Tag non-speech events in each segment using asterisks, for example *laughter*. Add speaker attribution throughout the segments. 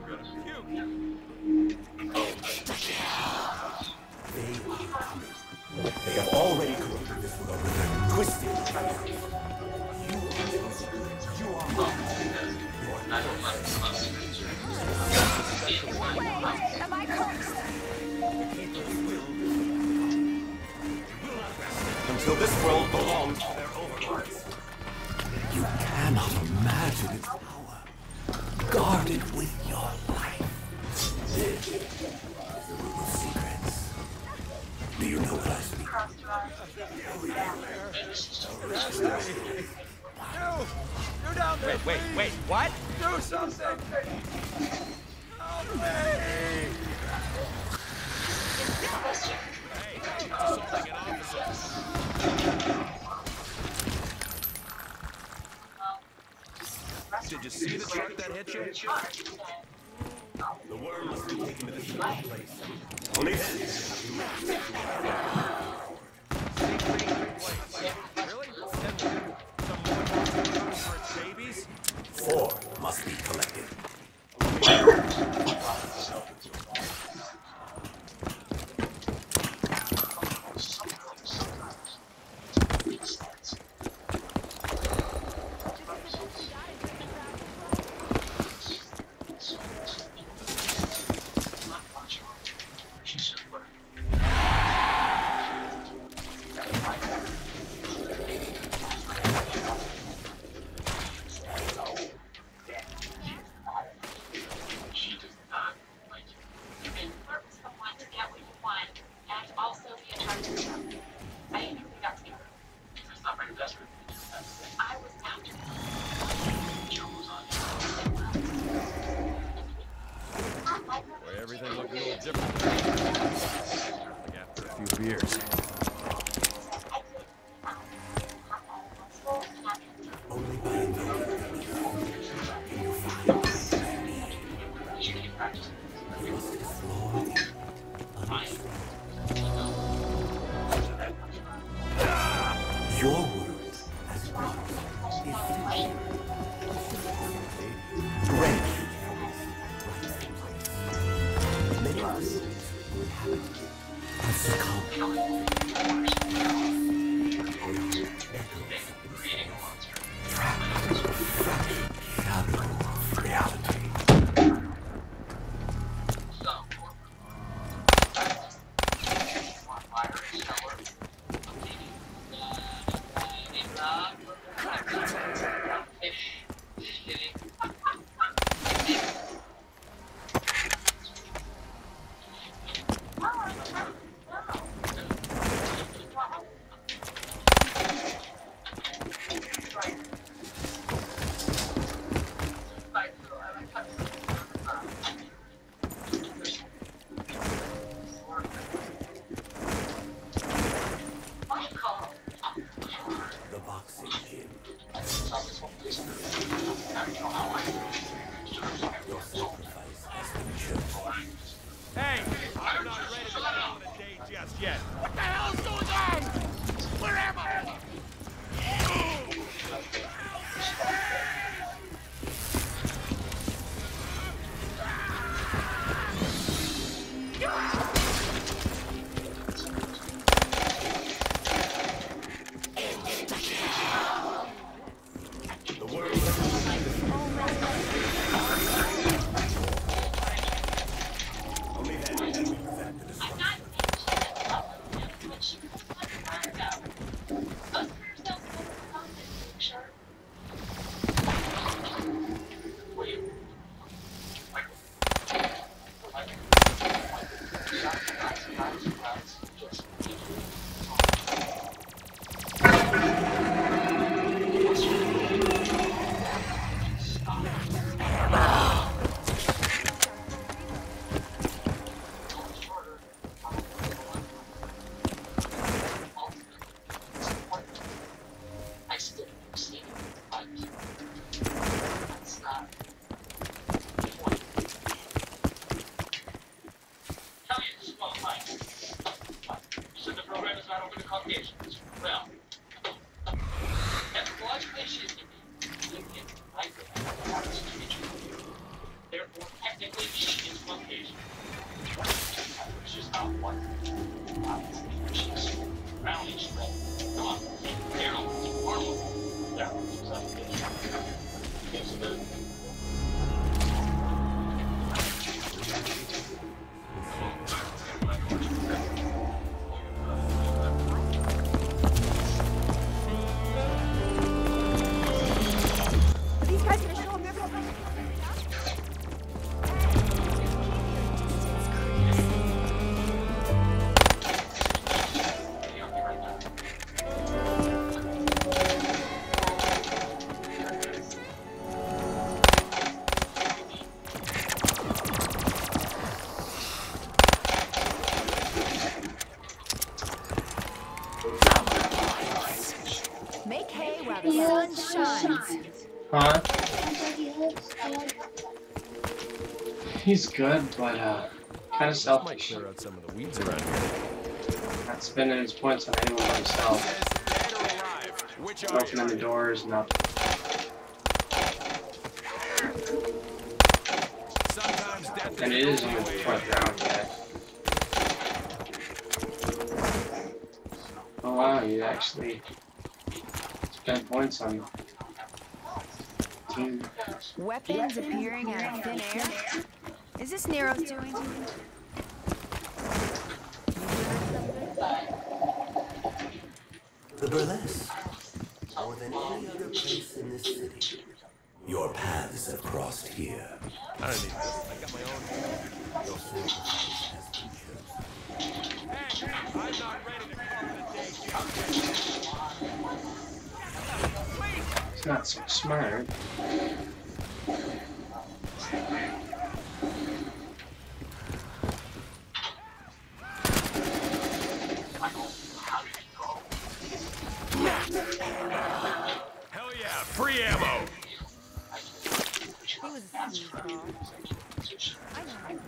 Speaker 1: feel like I'm gonna puke.
Speaker 2: Be collected. Have succumbed.
Speaker 3: He's good, but uh, kind of
Speaker 2: Might
Speaker 3: selfish.
Speaker 2: clear out some of the weeds around here.
Speaker 3: Not spending his points on anyone but himself.
Speaker 2: Dead or alive? Which
Speaker 3: Opening the
Speaker 2: you?
Speaker 3: doors, not and it
Speaker 2: is
Speaker 3: it
Speaker 2: the
Speaker 3: is
Speaker 2: only
Speaker 3: only the
Speaker 2: way
Speaker 3: fourth round yet. Oh wow, you actually spent points on team.
Speaker 4: Weapons appearing out of thin air. Is this Nero's doing?
Speaker 1: The burlesque. More than any other place in this city. Your paths have crossed here.
Speaker 2: I don't need this. I got my own.
Speaker 1: Your sacrifice has been chosen.
Speaker 2: Hey, I'm not ready to call it a day yet.
Speaker 3: He's not so smart.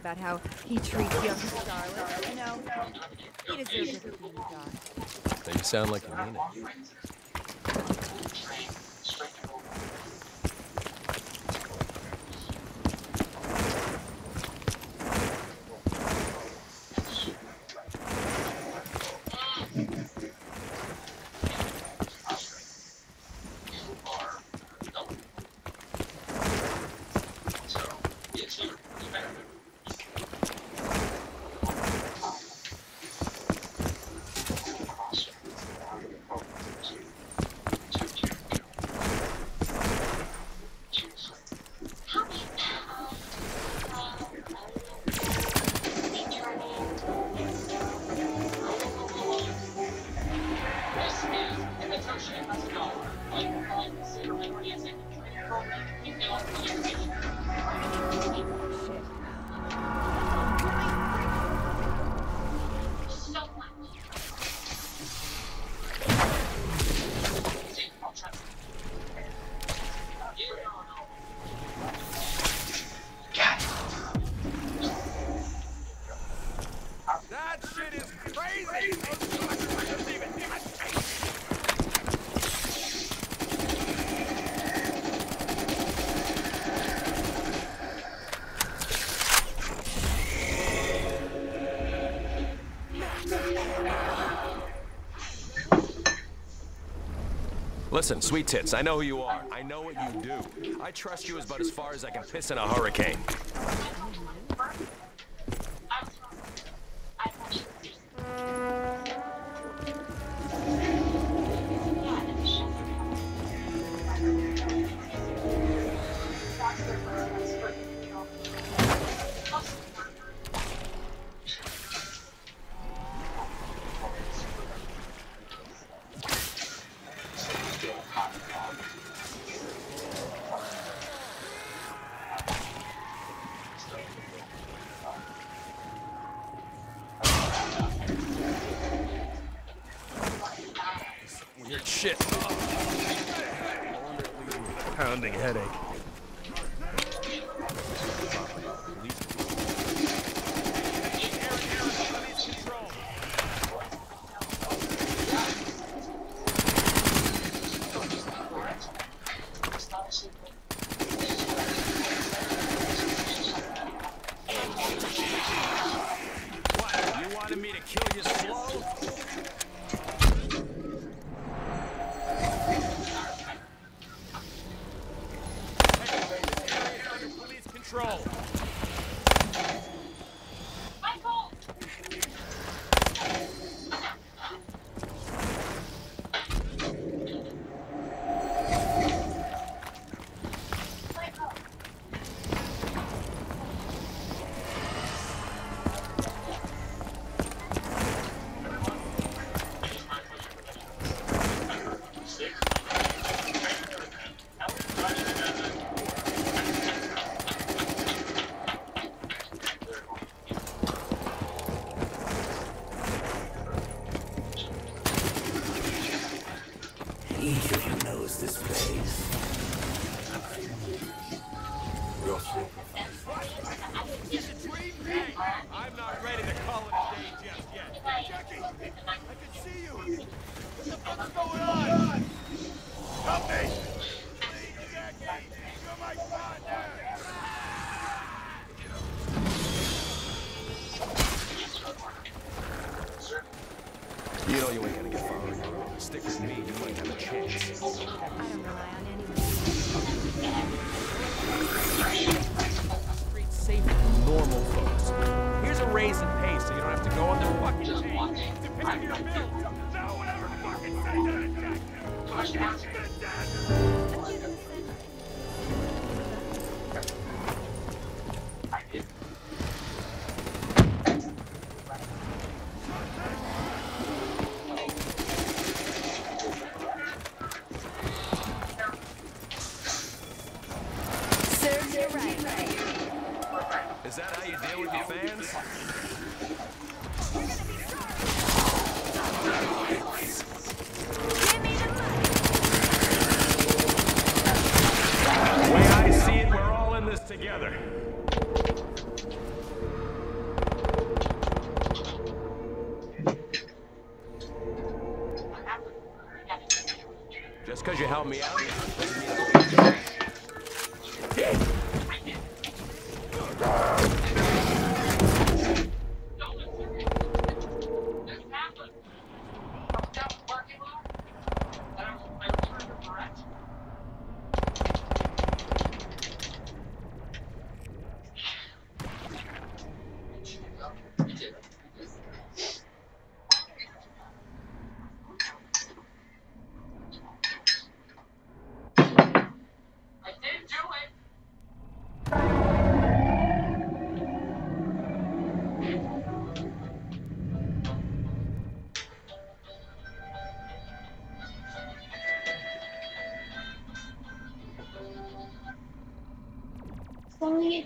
Speaker 4: About how he treats young Charlotte. You know, he deserves got.
Speaker 2: You sound like you mean it. Listen, sweet tits, I know who you are. I know what you do. I trust you as about as far as I can piss in a hurricane. Headache.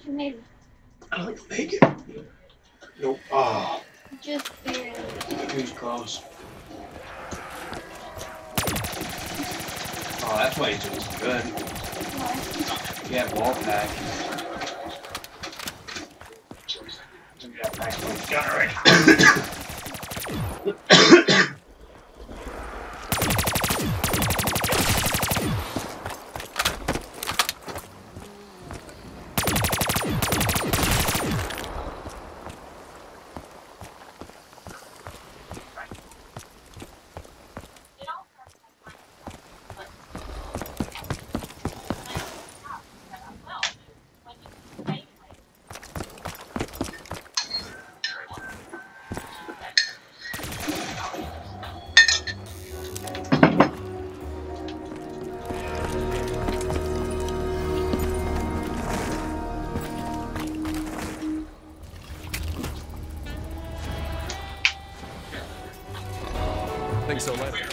Speaker 5: I
Speaker 4: don't
Speaker 3: think it. Nope. Oh.
Speaker 6: Just barely.
Speaker 3: He was close. Oh, that's why he's doing so good. Why? You have wall pack.
Speaker 2: You have gunner
Speaker 5: right.
Speaker 4: think so.
Speaker 2: Later.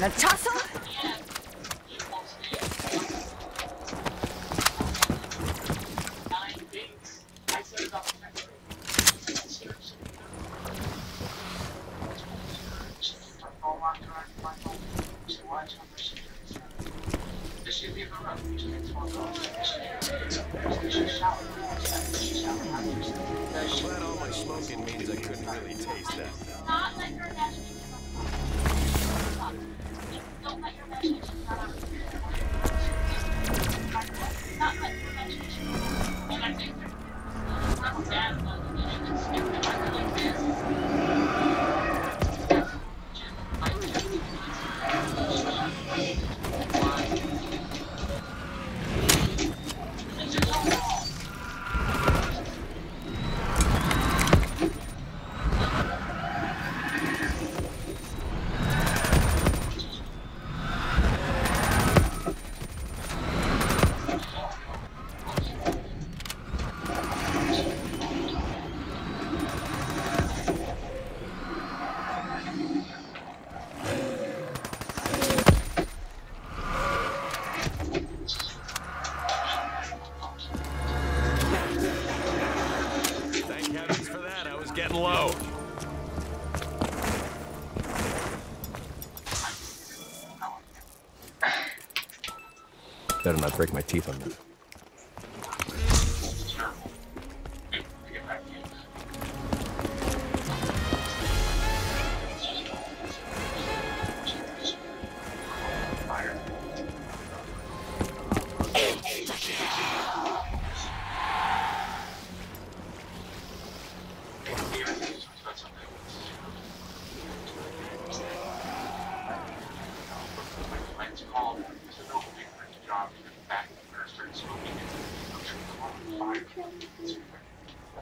Speaker 4: want to
Speaker 2: toss break my teeth on that.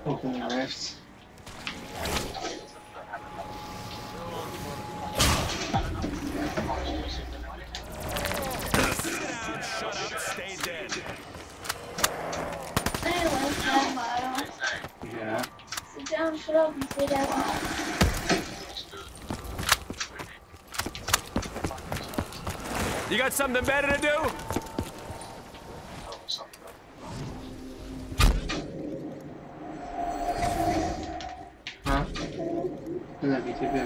Speaker 3: Open the rift.
Speaker 2: Stay dead.
Speaker 6: Sit down, down.
Speaker 2: You got something better to do? negative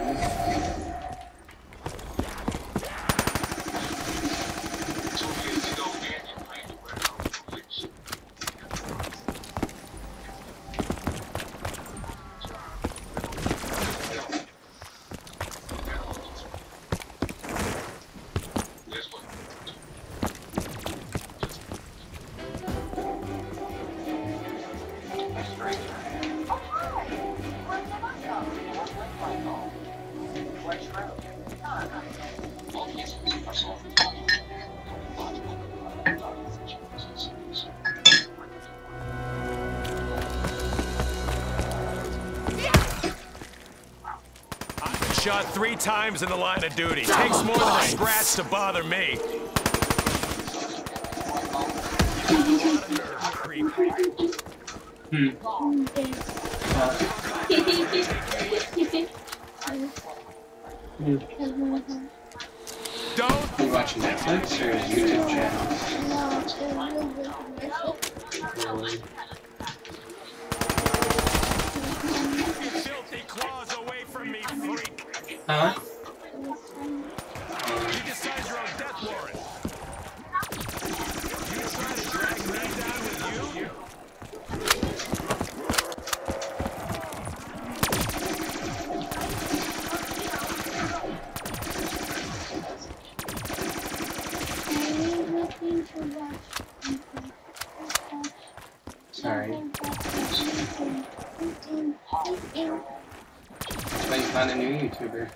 Speaker 2: shot three times in the line of duty. Oh, Takes more than a scratch to bother me.
Speaker 3: Hmm.
Speaker 2: Don't
Speaker 3: you watching Netflix or YouTube channel?
Speaker 2: No, it's filthy claws away from me, down with you?
Speaker 3: Sorry. Found a new YouTuber.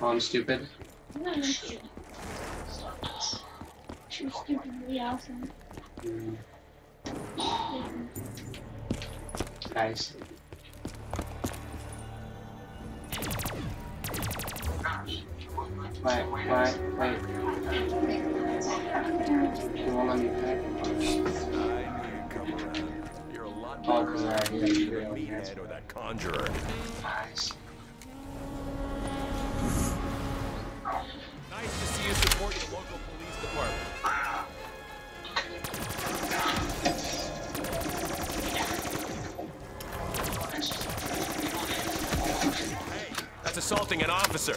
Speaker 3: Oh, I'm stupid.
Speaker 6: She's stupidly awesome.
Speaker 3: Mm. Nice. Wait, wait, wait. You won't let me pick?
Speaker 2: You're a lot
Speaker 3: Oh,
Speaker 2: more
Speaker 3: yeah,
Speaker 2: than either
Speaker 3: will.
Speaker 2: Meathead or that conjurer.
Speaker 3: Nice.
Speaker 2: Nice to see you support your local police department. Hey, that's assaulting an officer.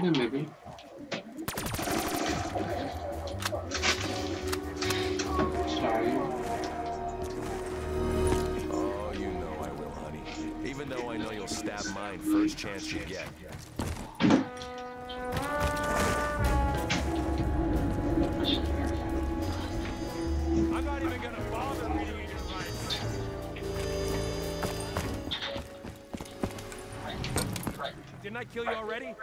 Speaker 3: Computer maybe. Sorry.
Speaker 2: Oh, you know I will, honey. Even though I know you'll stab mine first chance you get. I'm not even gonna bother reading your rights. Didn't I kill you already?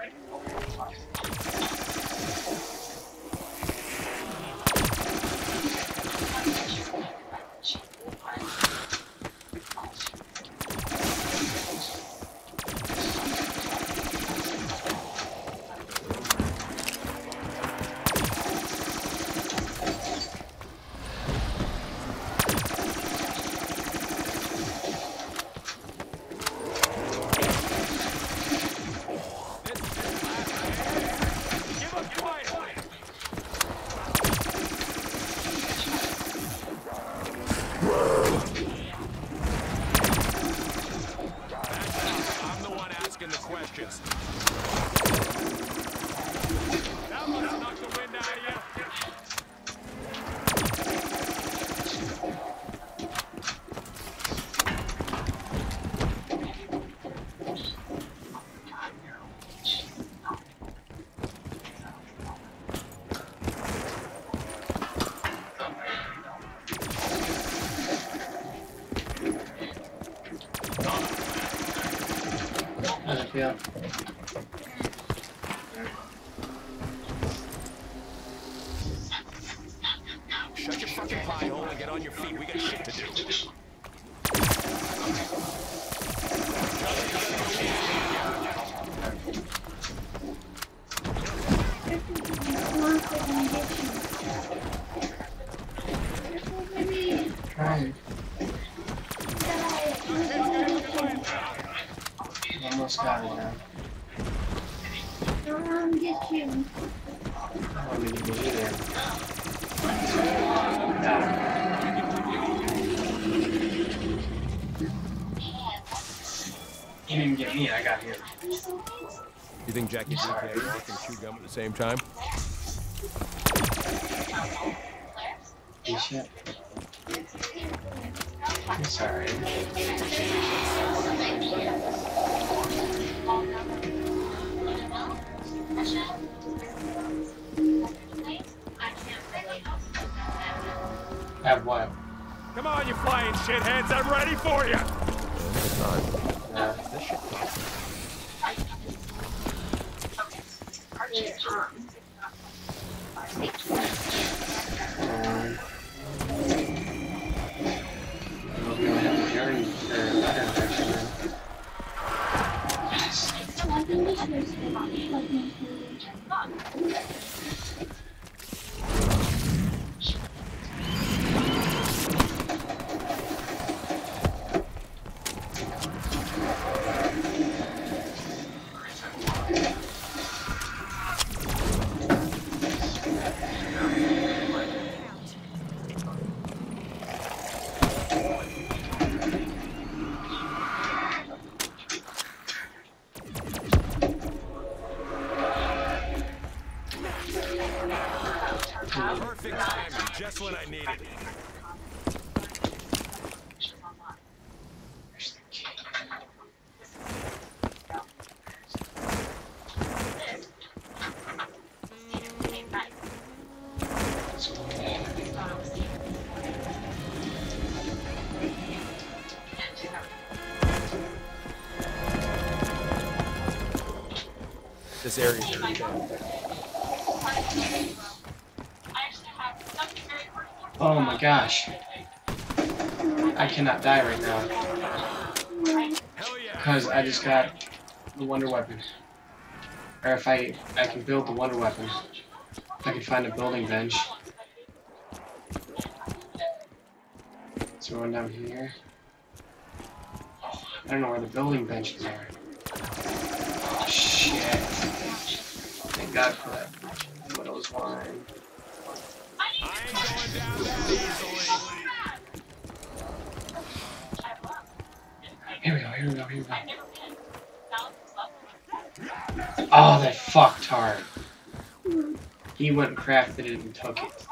Speaker 2: Give up quiet. I'm the one asking the questions. That must knock the wind out of you.
Speaker 7: Yeah.
Speaker 6: You
Speaker 2: Jackie D can fucking chew gum at the same time?
Speaker 7: You. I'm sorry. Have what?
Speaker 2: Come on, you flying shitheads. I'm ready for you.
Speaker 7: Uh,
Speaker 2: This shit 对啊。
Speaker 7: Oh my gosh. I cannot die right now. Because I just got the wonder weapon. Or if I I can build the wonder weapon. If I can find a building bench. So one down here. I don't know where the building benches are. Shit. Thank God for that widow's wine. Here we go, here we go, here we go. Oh, that fucktard. He went and crafted it and took it.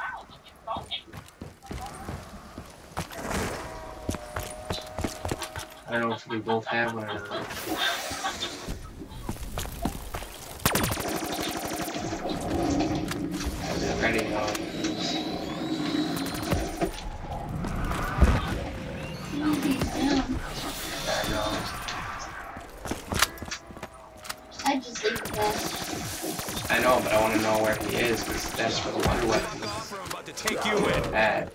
Speaker 7: I don't know if we both have one or not. Ready to I
Speaker 6: just leave the best.
Speaker 7: I know, but I want to know where he is, because that's where the wonder weapon
Speaker 2: I'm about to take you in.
Speaker 7: is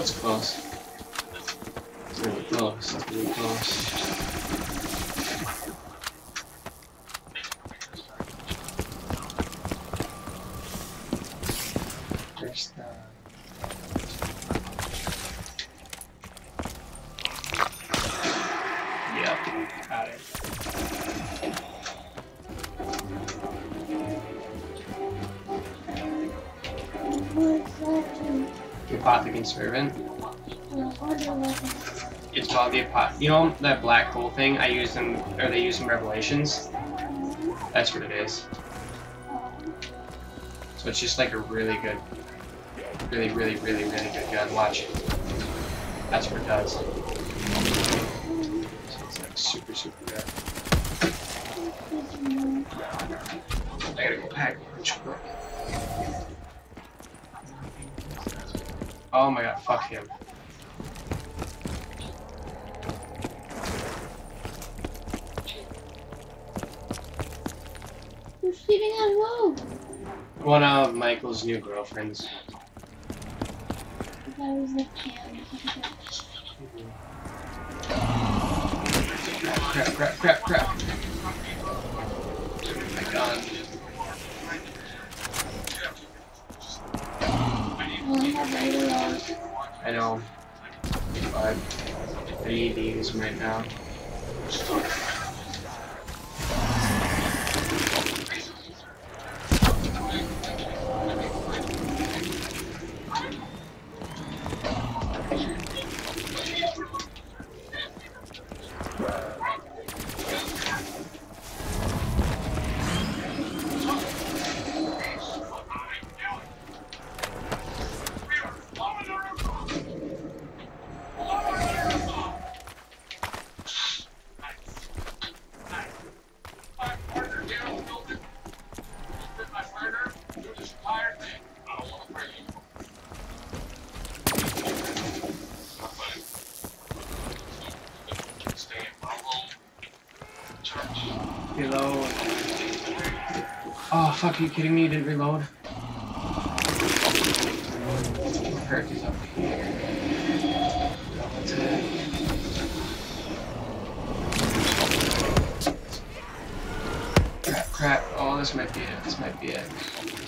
Speaker 7: it's close.
Speaker 2: class, close, really class. Servant. It's called the apot. You know that black hole thing I use in, or they use in Revelations. That's what it is. So it's just like a really good, really, really, really, really good gun. Watch. That's what it does. So it's like super, super good. I gotta go pack lunch quick. Oh my god, fuck him.
Speaker 6: Who's sleeping on road?
Speaker 2: One of new girlfriends.
Speaker 6: That was the can.
Speaker 2: Crap, crap, crap, crap. My gun.
Speaker 6: I have very.
Speaker 2: I know. But I need to use them right now. Reload. Oh, fuck, are you kidding me? You didn't reload? Crap, crap. Oh, this might be it. This might be it.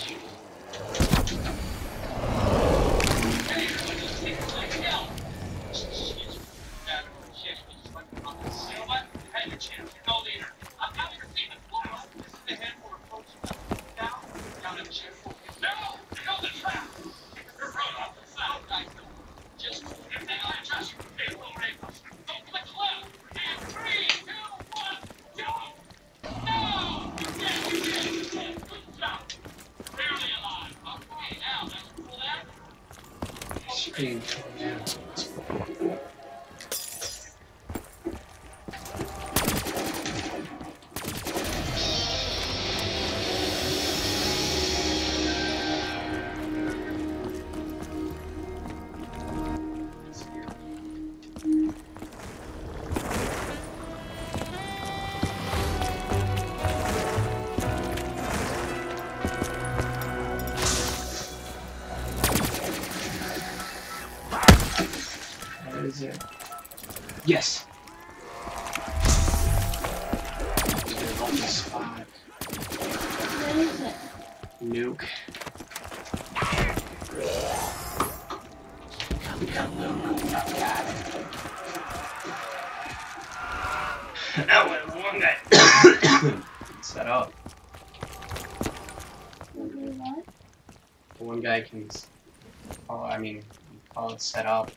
Speaker 2: Nuke. That was one guy. *coughs* Set up.
Speaker 6: What do you want?
Speaker 2: One guy can. s- Oh, I mean, call it set up.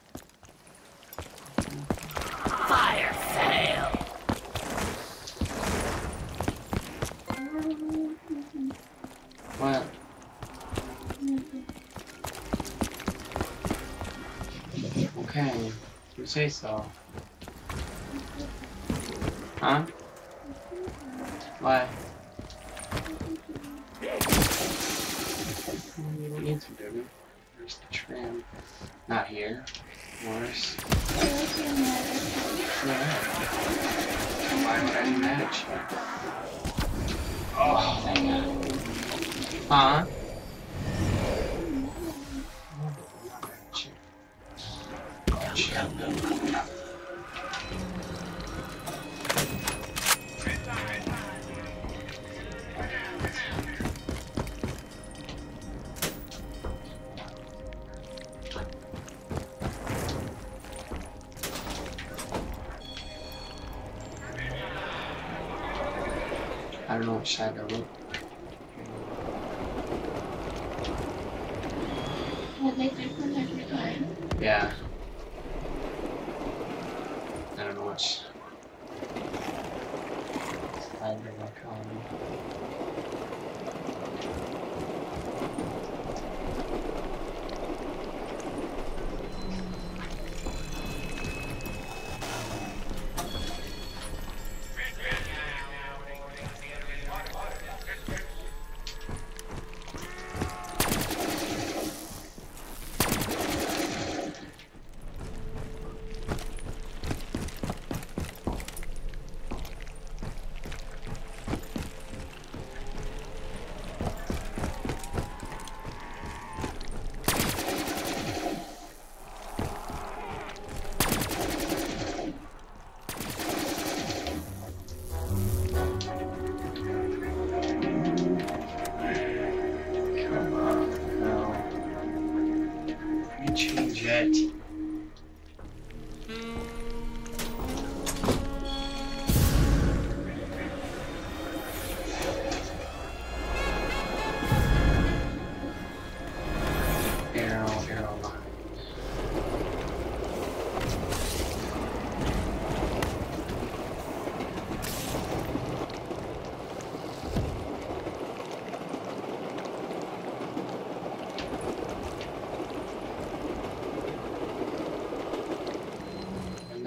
Speaker 2: What? Okay, you say so. Huh? Why? You don't need to, baby. There's the tram. Not here. Worse. Why would I mad? Oh, thank God. Huh?
Speaker 3: I don't know
Speaker 6: what shadow.
Speaker 3: Yeah.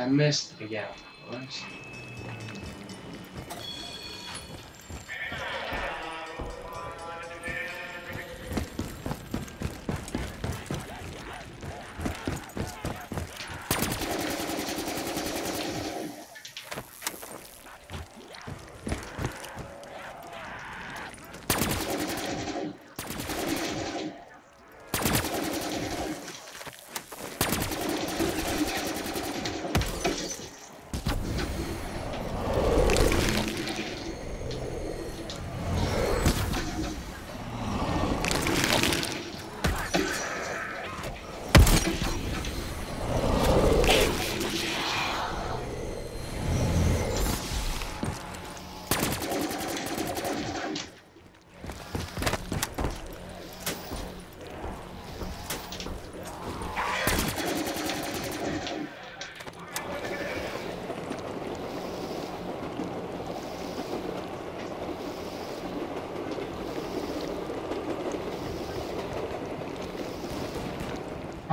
Speaker 3: I missed again. What?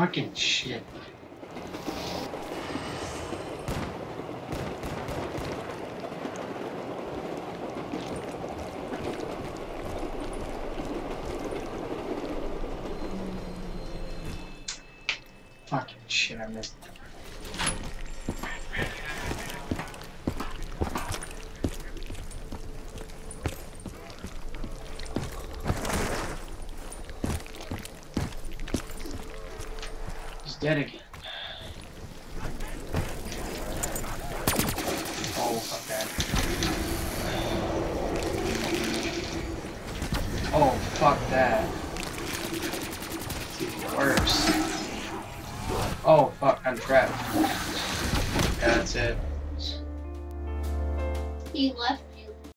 Speaker 3: Fucking shit.